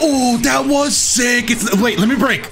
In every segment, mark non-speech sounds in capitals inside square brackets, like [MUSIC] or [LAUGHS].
Oh, that was sick. It's wait, let me break.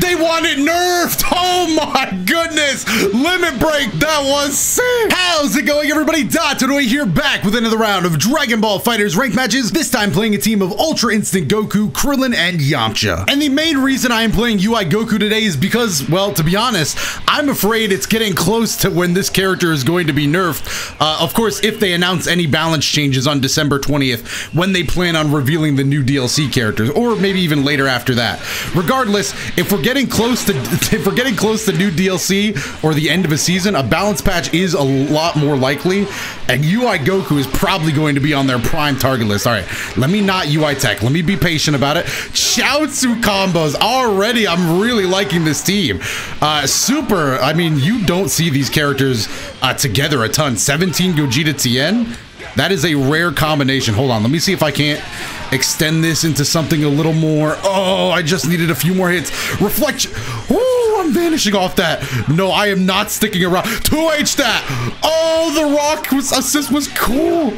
They want it nerfed! [LAUGHS] Oh my goodness! Limit Break, that was sick! How's it going, everybody? DotoDoya here, back with another round of Dragon Ball FighterZ ranked matches, this time playing a team of Ultra Instinct Goku, Krillin, and Yamcha. And the main reason I am playing UI Goku today is because, well, to be honest, I'm afraid it's getting close to when this character is going to be nerfed. Uh, of course, if they announce any balance changes on December 20th, when they plan on revealing the new DLC characters, or maybe even later after that. Regardless, if we're we're getting close to [LAUGHS] if we're getting close to new DLC or the end of a season, a balance patch is a lot more likely, and UI Goku is probably going to be on their prime target list. All right, let me not UI Tech. Let me be patient about it. Chaozu combos already. I'm really liking this team. Uh, super. I mean, you don't see these characters uh, together a ton. 17 Gogeta Tien. That is a rare combination. Hold on, let me see if I can't extend this into something a little more. Oh, I just needed a few more hits. Reflection. Oh, I'm vanishing off that. No, I am not sticking around. 2H that. Oh, the rock was, assist was cool.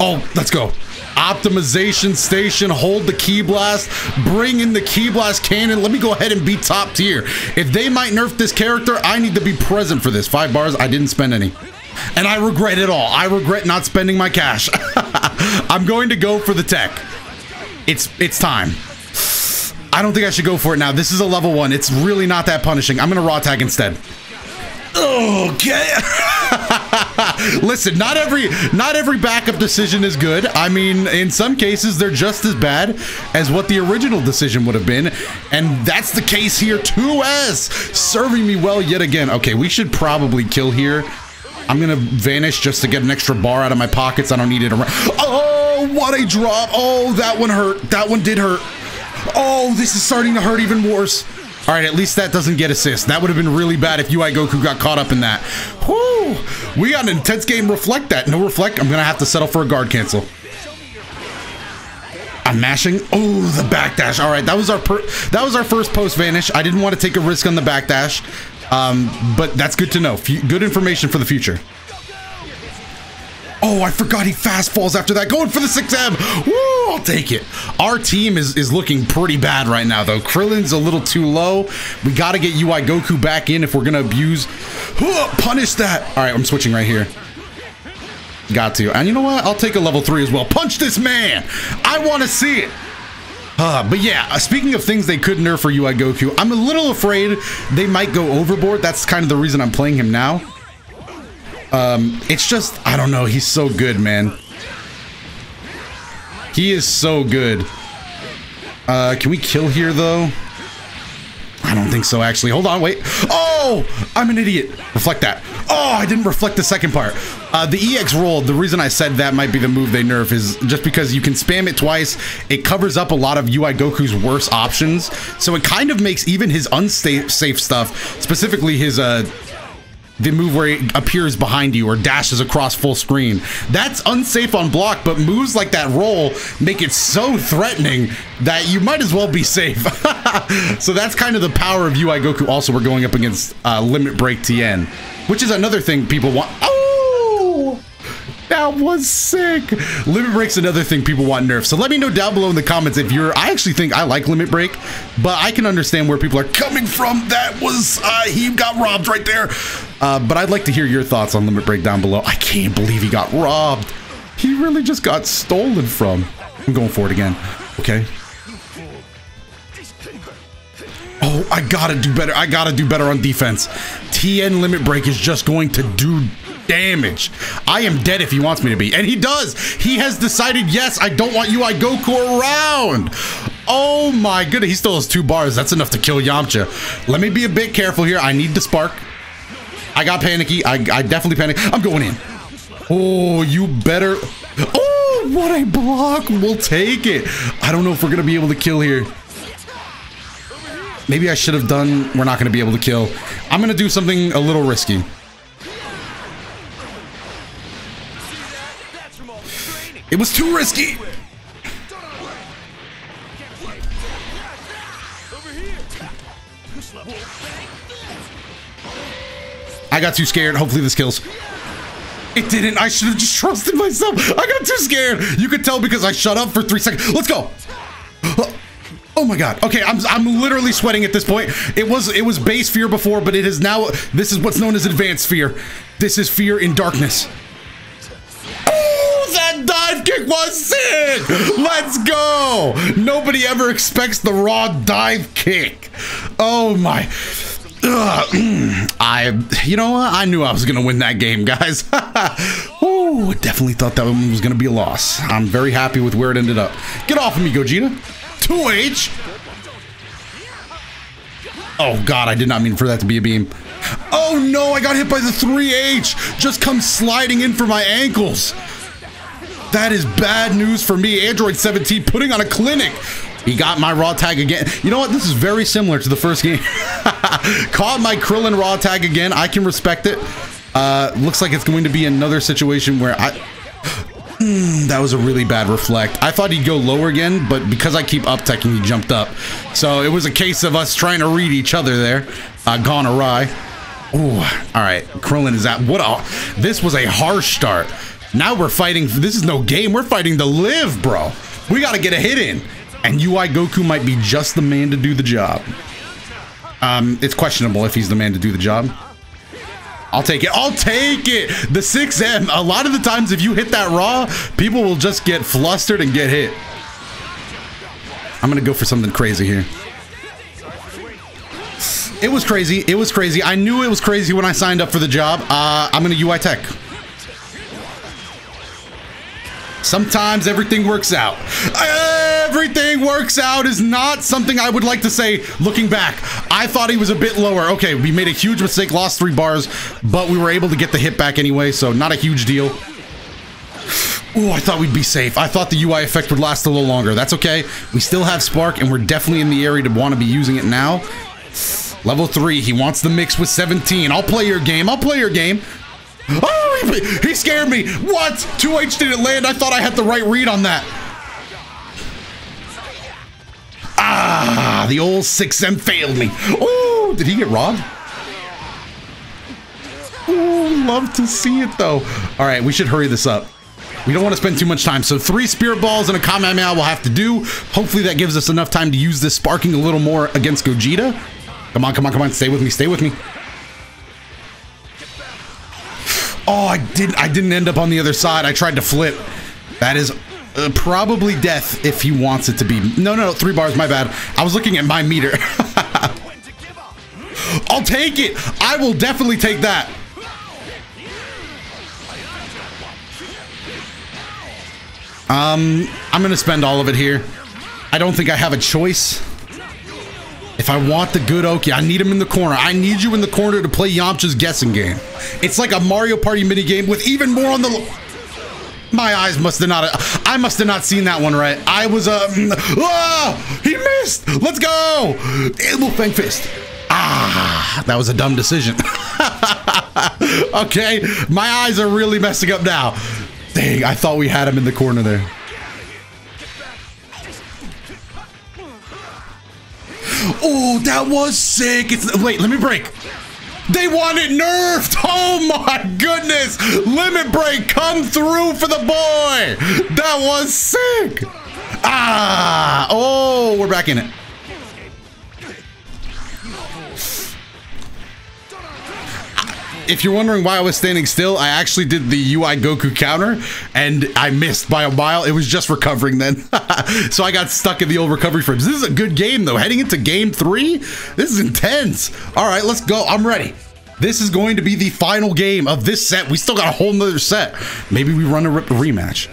Oh, let's go. Optimization station, hold the key blast, bring in the key blast cannon. Let me go ahead and be top tier. If they might nerf this character, I need to be present for this. Five bars, I didn't spend any and I regret it all. I regret not spending my cash. [LAUGHS] I'm going to go for the tech. It's it's time. I don't think I should go for it now. This is a level one. It's really not that punishing. I'm gonna raw tag instead. Okay. [LAUGHS] Listen, not every not every backup decision is good. I mean, in some cases they're just as bad as what the original decision would have been, and that's the case here too. As serving me well yet again. Okay, we should probably kill here I'm gonna vanish just to get an extra bar out of my pockets. I don't need it around. Oh, what a drop. Oh, that one hurt. That one did hurt. Oh, this is starting to hurt even worse. All right, at least that doesn't get assist. That would have been really bad if UI Goku got caught up in that. Whoo! We got an intense game. Reflect that. No reflect. I'm gonna have to settle for a guard cancel. I'm mashing. Oh, the backdash. All right, that was our that was our first post vanish. I didn't want to take a risk on the backdash. Um, but that's good to know. F good information for the future. Oh, I forgot he fast falls after that. Going for the 6M. Woo, I'll take it. Our team is, is looking pretty bad right now, though. Krillin's a little too low. We got to get UI Goku back in if we're going to abuse. punish that. All right, I'm switching right here. Got to. And you know what? I'll take a level 3 as well. Punch this man. I want to see it. Uh, but yeah, uh, speaking of things they could nerf for UI Goku, I'm a little afraid they might go overboard. That's kind of the reason I'm playing him now. Um, it's just, I don't know, he's so good, man. He is so good. Uh, can we kill here, though? I don't think so, actually. Hold on, wait. Oh, I'm an idiot. Reflect that. Oh, I didn't reflect the second part. Uh, the EX roll, the reason I said that might be the move they nerf is just because you can spam it twice. It covers up a lot of UI Goku's worst options. So it kind of makes even his unsafe stuff, specifically his uh, the move where it appears behind you or dashes across full screen. That's unsafe on block, but moves like that roll make it so threatening that you might as well be safe. [LAUGHS] so that's kind of the power of UI Goku. Also, we're going up against uh, Limit Break Tien, which is another thing people want. Oh! That was sick. Limit Break's another thing people want nerfed. So let me know down below in the comments if you're. I actually think I like Limit Break, but I can understand where people are coming from. That was uh, he got robbed right there. Uh, but I'd like to hear your thoughts on Limit Break down below. I can't believe he got robbed. He really just got stolen from. I'm going for it again. Okay. Oh, I gotta do better. I gotta do better on defense. Tien Limit Break is just going to do damage. I am dead if he wants me to be. And he does. He has decided, yes, I don't want you. I Goku around. Oh my goodness. He still has two bars. That's enough to kill Yamcha. Let me be a bit careful here. I need to spark. I got panicky. I, I definitely panic. I'm going in. Oh, you better. Oh, what a block. We'll take it. I don't know if we're going to be able to kill here. Maybe I should have done. We're not going to be able to kill. I'm going to do something a little risky. It was too risky. I got too scared. Hopefully this kills. It didn't. I should have just trusted myself. I got too scared. You could tell because I shut up for three seconds. Let's go. Oh my god. Okay, I'm I'm literally sweating at this point. It was it was base fear before, but it is now this is what's known as advanced fear. This is fear in darkness. Was it! Let's go! Nobody ever expects the raw dive kick. Oh my. [CLEARS THROAT] I, you know what? I knew I was gonna win that game, guys. [LAUGHS] Ooh, definitely thought that one was gonna be a loss. I'm very happy with where it ended up. Get off of me, Gogeta. 2H. Oh God, I did not mean for that to be a beam. Oh no, I got hit by the 3H. Just come sliding in for my ankles. That is bad news for me. Android 17 putting on a clinic. He got my raw tag again. You know what? This is very similar to the first game. [LAUGHS] Caught my Krillin raw tag again. I can respect it. Uh, looks like it's going to be another situation where I... [GASPS] Hmm, that was a really bad reflect. I thought he'd go lower again, but because I keep up teching, he jumped up. So it was a case of us trying to read each other there. Uh, gone awry. Ooh, all right. Krillin is out. What a... This was a harsh start. Now we're fighting... This is no game. We're fighting to live, bro. We got to get a hit in. And UI Goku might be just the man to do the job. Um, it's questionable if he's the man to do the job. I'll take it. I'll take it. The 6M, a lot of the times if you hit that raw, people will just get flustered and get hit. I'm going to go for something crazy here. It was crazy. It was crazy. I knew it was crazy when I signed up for the job. Uh, I'm going to UI Tech. Sometimes everything works out. Everything works out is not something I would like to say looking back. I thought he was a bit lower. Okay, we made a huge mistake, lost three bars, but we were able to get the hit back anyway, so not a huge deal. Oh, I thought we'd be safe. I thought the UI effect would last a little longer. That's okay. We still have Spark, and we're definitely in the area to want to be using it now. Level 3, he wants the mix with 17. I'll play your game. I'll play your game. Oh, he, he scared me. What? 2H didn't land. I thought I had the right read on that. Ah, the old 6M failed me. Oh, did he get robbed? Oh, love to see it though. All right, we should hurry this up. We don't want to spend too much time. So three spirit balls and a Kamehameha we'll have to do. Hopefully that gives us enough time to use this sparking a little more against Gogeta. Come on, come on, come on. Stay with me. Stay with me. Oh, I didn't. I didn't end up on the other side. I tried to flip. That is uh, probably death if he wants it to be. No, no, no. Three bars. My bad. I was looking at my meter. [LAUGHS] I'll take it. I will definitely take that. Um, I'm gonna spend all of it here. I don't think I have a choice. If I want the good Oki, I need him in the corner. I need you in the corner to play Yamcha's guessing game. It's like a Mario Party mini game with even more on the... My eyes must have not... I must have not seen that one right. I was... Uh, ah, he missed! Let's go! Wolf Fang Fist. Ah, that was a dumb decision. [LAUGHS] okay, my eyes are really messing up now. Dang, I thought we had him in the corner there. Oh, that was sick. It's wait, let me break. They want it nerfed. [LAUGHS] Oh my goodness. Limit break come through for the boy. That was sick. Ah, oh, we're back in it. If you're wondering why I was standing still, I actually did the UI Goku counter and I missed by a mile. It was just recovering then. [LAUGHS] so I got stuck in the old recovery frames. This is a good game though. Heading into game three, this is intense. All right, let's go. I'm ready. This is going to be the final game of this set. We still got a whole nother set. Maybe we run a rematch.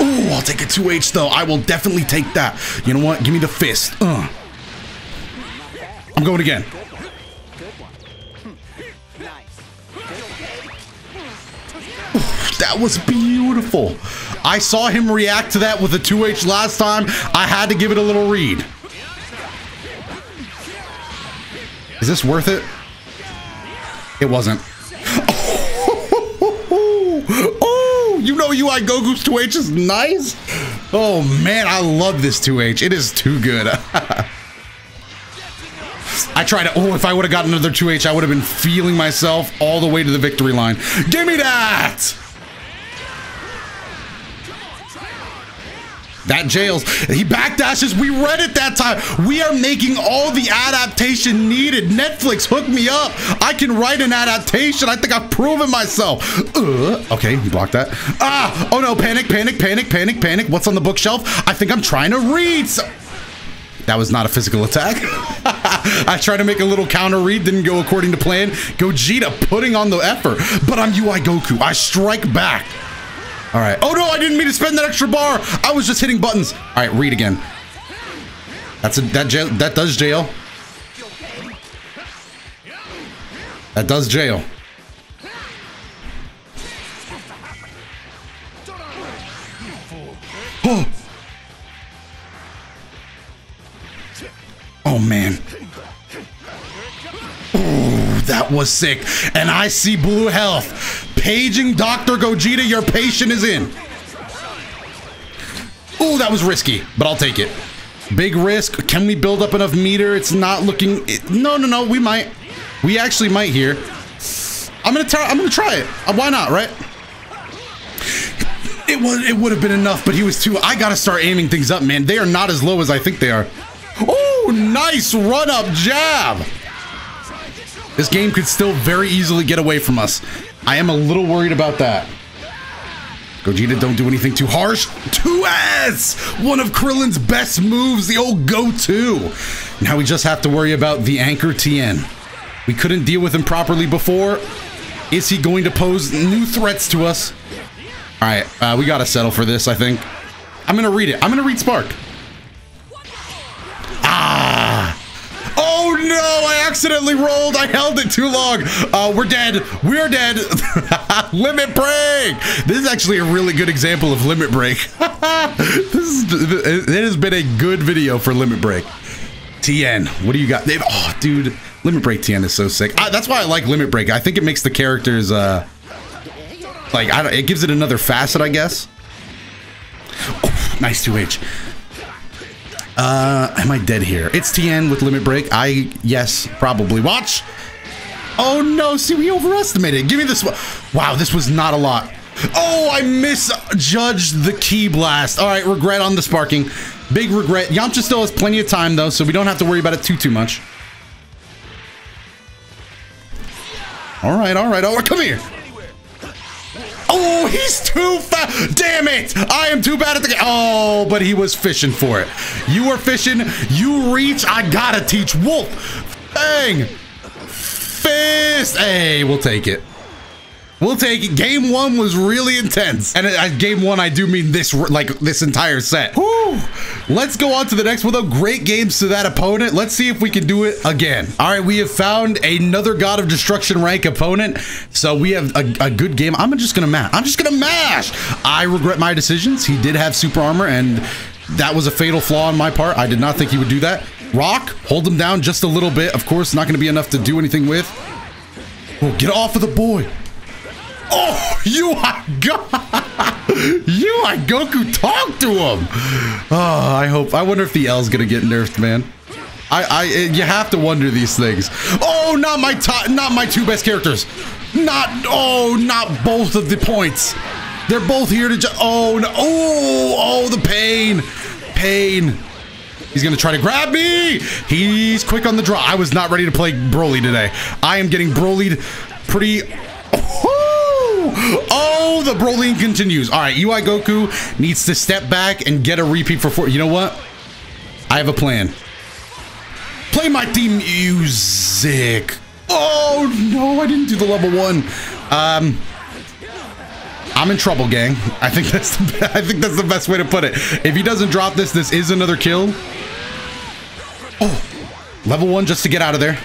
Oh, I'll take a 2H though. I will definitely take that. You know what? Give me the fist. Uh. I'm going again. That was beautiful. I saw him react to that with a 2H last time. I had to give it a little read. Is this worth it? It wasn't. [LAUGHS] Oh, you know UI Goku's 2H is nice? Oh man, I love this 2H. It is too good. [LAUGHS] I tried to, oh, if I would have gotten another 2H, I would have been feeling myself all the way to the victory line. Give me that! That jails. He backdashes. We read it that time. We are making all the adaptation needed. Netflix, hook me up. I can write an adaptation. I think I've proven myself. Uh, okay, he blocked that. Ah, oh no, panic, panic, panic, panic, panic. What's on the bookshelf? I think I'm trying to read. So that was not a physical attack. [LAUGHS] I tried to make a little counter read, didn't go according to plan. Gogeta putting on the effort, but I'm UI Goku. I strike back. All right. Oh no, I didn't mean to spend that extra bar. I was just hitting buttons. All right, read again. That's a that jail that does jail. That does jail. Oh. [GASPS] Oh man. Ooh, that was sick. And I see blue health. Paging Dr. Gogeta, your patient is in. Ooh, that was risky, but I'll take it. Big risk. Can we build up enough meter? It's not looking. It, no, no, no. We might. We actually might here. I'm gonna try. I'm gonna try it. Uh, why not? Right? It was. It would have been enough, but he was too. I gotta start aiming things up, man. They are not as low as I think they are. Oh, nice run up jab. This game could still very easily get away from us. I am a little worried about that. Gogeta, don't do anything too harsh. 2S! One of Krillin's best moves, the old go-to. Now we just have to worry about the Anchor Tien. We couldn't deal with him properly before. Is he going to pose new threats to us? All right, uh, we got to settle for this, I think. I'm going to read it. I'm going to read Spark. Oh no, I accidentally rolled. I held it too long. Uh, we're dead. We're dead. [LAUGHS] limit break. This is actually a really good example of limit break. [LAUGHS] this is, it has been a good video for limit break. Tien, what do you got? Oh, dude, limit break Tien is so sick. I, that's why I like limit break. I think it makes the characters, uh, like, I don't, it gives it another facet, I guess. Oh, nice 2H. Uh, am I dead here? It's Tien with Limit Break. I, yes, probably. Watch. Oh no, see, we overestimated. Give me this one. Wow, this was not a lot. Oh, I misjudged the key blast. All right, regret on the sparking. Big regret. Yamcha still has plenty of time though, so we don't have to worry about it too, too much. All right, all right, all right, come here. Oh, he's too fast. Damn it. I am too bad at the game. Oh, but he was fishing for it. You were fishing. You reach. I gotta teach Wolf. Bang. Fist. Hey, we'll take it. We'll take it. Game one was really intense. And uh, game one, I do mean this, like this entire set. Whew. Let's go on to the next one though. Great games to that opponent. Let's see if we can do it again. All right, we have found another God of Destruction rank opponent. So we have a, a good game. I'm just gonna mash. I'm just gonna mash. I regret my decisions. He did have super armor and that was a fatal flaw on my part. I did not think he would do that. Rock, hold him down just a little bit. Of course, not gonna be enough to do anything with. Oh, get off of the boy. Oh, you are [LAUGHS] you are Goku. Talk to him. Oh, I hope. I wonder if the L's gonna get nerfed, man. I, I, eh, you have to wonder these things. Oh, not my top, not my two best characters. Not, oh, not both of the points. They're both here to just, oh, no, oh, oh, the pain, pain. He's gonna try to grab me. He's quick on the draw. I was not ready to play Broly today. I am getting Brolyed pretty. Oh, the Broly continues. All right, UI Goku needs to step back and get a repeat for four. You know what? I have a plan. Play my theme music. Oh no, I didn't do the level one. Um, I'm in trouble, gang. I think [LAUGHS] that's the, I think that's the best way to put it. If he doesn't drop this, this is another kill. Oh, level one just to get out of there.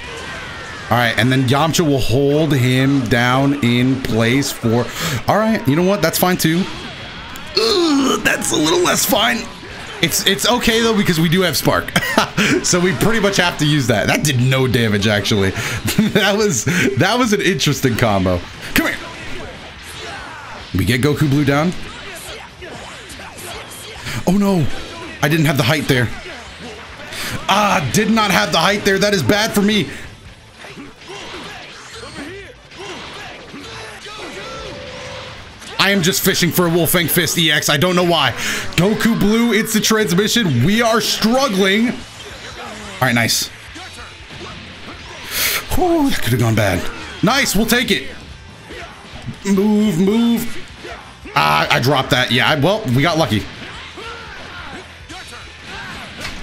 All right, and then Yamcha will hold him down in place for... All right, you know what? That's fine too. Ugh, that's a little less fine. It's it's okay though because we do have Spark, [LAUGHS] so we pretty much have to use that. That did no damage actually. [LAUGHS] that was that was an interesting combo. Come here. We get Goku Blue down. Oh no, I didn't have the height there. Ah, did not have the height there. That is bad for me. I am just fishing for a Wolf Fang Fist EX. I don't know why. Goku Blue, it's the transmission. We are struggling. All right, nice. Whew, that could have gone bad. Nice, we'll take it. Move, move. Ah, I dropped that. Yeah, well, we got lucky.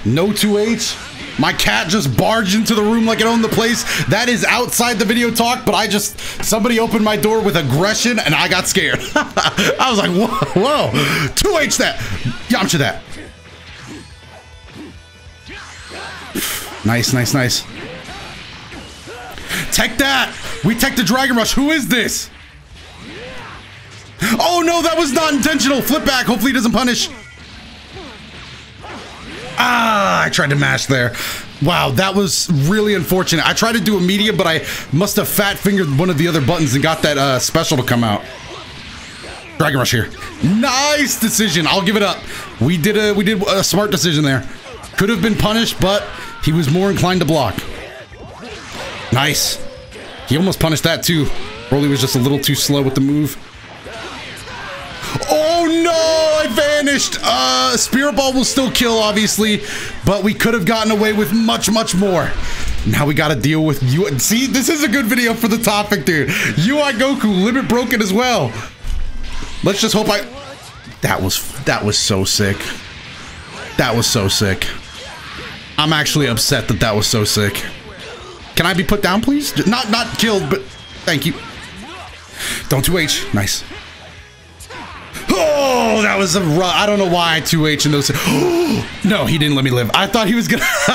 No 2H. My cat just barged into the room like it owned the place. That is outside the video talk, but I just, somebody opened my door with aggression and I got scared. [LAUGHS] I was like, whoa, whoa. 2H that. Yamcha that. Nice, nice, nice. Tech that. We tech the Dragon Rush. Who is this? Oh no, that was not intentional. Flip back. Hopefully he doesn't punish. Ah, I tried to mash there. Wow, that was really unfortunate. I tried to do a media, but I must have fat fingered one of the other buttons and got that uh, special to come out. Dragon Rush here. Nice decision. I'll give it up. We did a we did a smart decision there. Could have been punished, but he was more inclined to block. Nice. He almost punished that too. Broly was just a little too slow with the move. I vanished. Uh, Spirit Ball will still kill, obviously, but we could have gotten away with much, much more. Now we gotta deal with you. See, this is a good video for the topic, dude. UI Goku, limit broken as well. Let's just hope I... That was, that was so sick. That was so sick. I'm actually upset that that was so sick. Can I be put down, please? Not, not killed, but thank you. Don't 2H. Nice. Oh, that was a rough. I don't know why 2H in those. [GASPS] no, he didn't let me live. I thought he was gonna. [LAUGHS]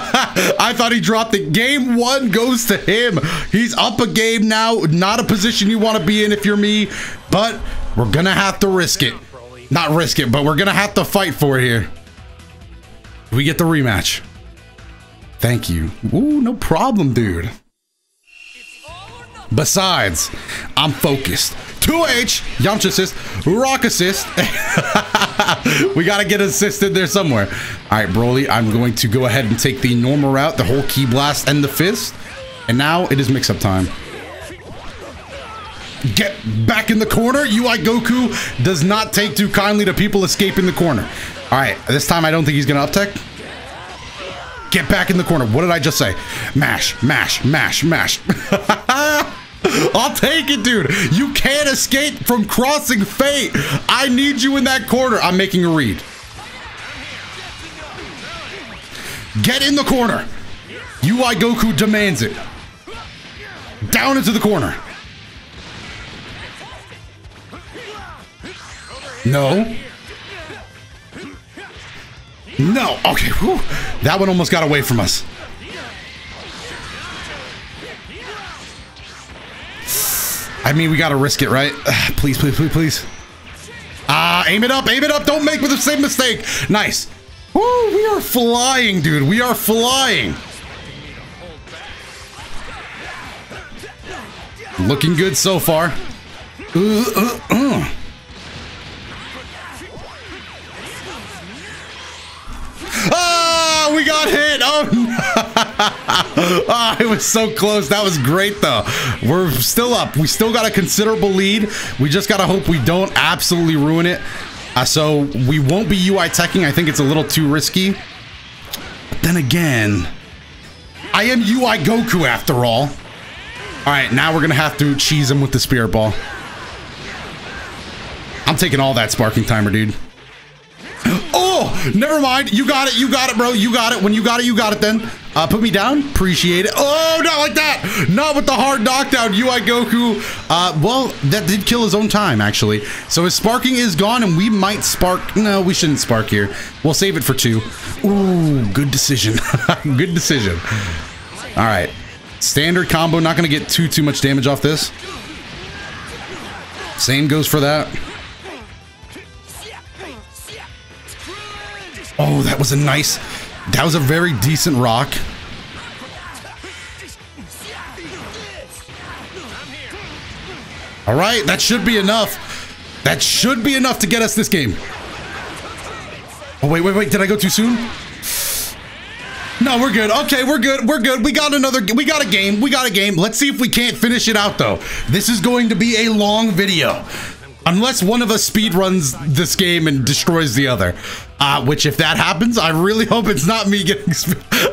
I thought he dropped it. Game one goes to him. He's up a game now. Not a position you want to be in if you're me, but we're gonna have to risk it. Not risk it, but we're gonna have to fight for it here. We get the rematch. Thank you. Ooh, no problem, dude. Besides, I'm focused. 2H, Yamcha assist, Rock assist. [LAUGHS] we got to get assisted there somewhere. All right, Broly, I'm going to go ahead and take the normal route, the whole Key Blast and the Fist. And now it is mix-up time. Get back in the corner. UI Goku does not take too kindly to people escaping the corner. All right, this time I don't think he's going to up-tech. Get back in the corner. What did I just say? Mash, mash, mash, mash. [LAUGHS] I'll take it, dude. You can't escape from crossing fate. I need you in that corner. I'm making a read. Get in the corner. UI Goku demands it. Down into the corner. No. No. Okay. Whew. That one almost got away from us. I mean, we got to risk it, right? [SIGHS] please, please, please, please. Ah, aim it up, aim it up. Don't make the same mistake. Nice. Woo, we are flying, dude. We are flying. Looking good so far. Uh, uh, uh. Oh, [LAUGHS] oh, it was so close. That was great, though. We're still up. We still got a considerable lead. We just got to hope we don't absolutely ruin it. Uh, so we won't be UI teching. I think it's a little too risky. But then again, I am UI Goku after all. All right, now we're going to have to cheese him with the Spirit Ball. I'm taking all that sparking timer, dude. Never mind. You got it. You got it, bro. You got it. When you got it, you got it then. Uh, put me down. Appreciate it. Oh, not like that. Not with the hard knockdown. UI Goku. Uh, well, that did kill his own time, actually. So his sparking is gone, and we might spark. No, we shouldn't spark here. We'll save it for two. Ooh, good decision. [LAUGHS] good decision. All right. Standard combo. Not going to get too, too much damage off this. Same goes for that. Oh, that was a nice, that was a very decent rock. All right, that should be enough. That should be enough to get us this game. Oh, wait, wait, wait. Did I go too soon? No, we're good. Okay, we're good. We're good. We got another, we got a game. We got a game. Let's see if we can't finish it out, though. This is going to be a long video. Unless one of us speed runs this game and destroys the other. Uh, which if that happens, I really [LAUGHS] hope it's not me getting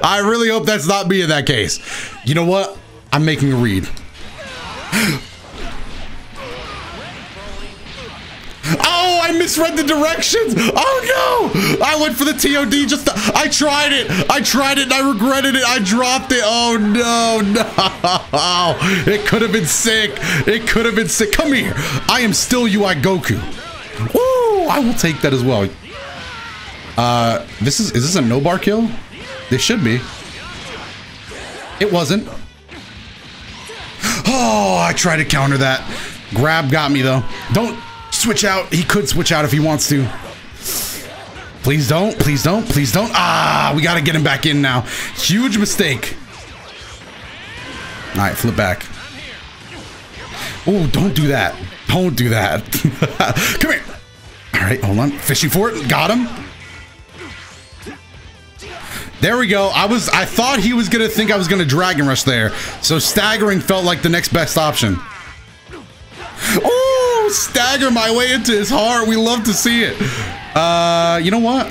I really hope that's not me in that case. You know what? I'm making a read. [GASPS] Oh, I misread the directions. Oh no! Went for the TOD just, to, I tried it. I tried it and I regretted it. I dropped it. Oh no, no. [LAUGHS] It could have been sick. It could have been sick. Come here. I am still UI Goku. Woo, I will take that as well. Uh, this is, is this a no bar kill? This should be. It wasn't. Oh, I tried to counter that. Grab got me though. Don't switch out. He could switch out if he wants to. Please don't. Please don't. Please don't. Ah, we got to get him back in now. Huge mistake. All right, flip back. Oh, don't do that. Don't do that. [LAUGHS] Come here. All right, hold on. Fishing for it. Got him. There we go. I was I thought he was gonna think I was gonna Dragon Rush there. So staggering felt like the next best option. Oh, stagger my way into his heart. We love to see it. Uh, you know what?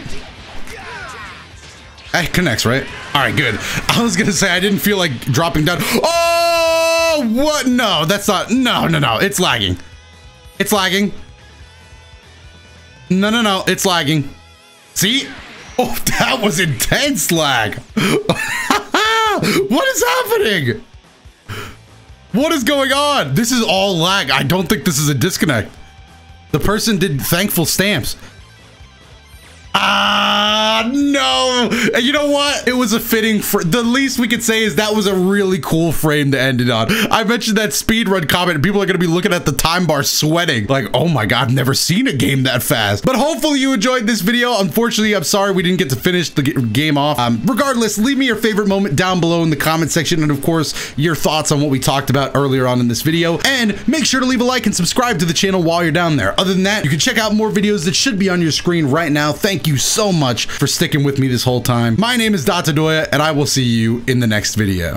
Hey, connects, right? All right, good. [LAUGHS] I was gonna say I didn't feel like dropping down. Oh, what? No, that's not. No, no, no. It's lagging. It's lagging. No, no, no. It's lagging. See? Oh, [LAUGHS] that was intense lag. [LAUGHS] what is happening? What is going on? This is all lag. I don't think this is a disconnect. The person did thankful stamps. Ah, no. You know what? It was a fitting for the least we could say is that was a really cool frame to end it on. I mentioned that speed run comment and people are going to be looking at the time bar sweating like, oh my God, I've never seen a game that fast. But hopefully you enjoyed this video. Unfortunately, I'm sorry we didn't get to finish the game off. Um, regardless, leave me your favorite moment down below in the comment section. And of course, your thoughts on what we talked about earlier on in this video. And make sure to leave a like and subscribe to the channel while you're down there. Other than that, you can check out more videos that should be on your screen right now. Thank Thank you so much for sticking with me this whole time. My name is DotoDoya, and I will see you in the next video.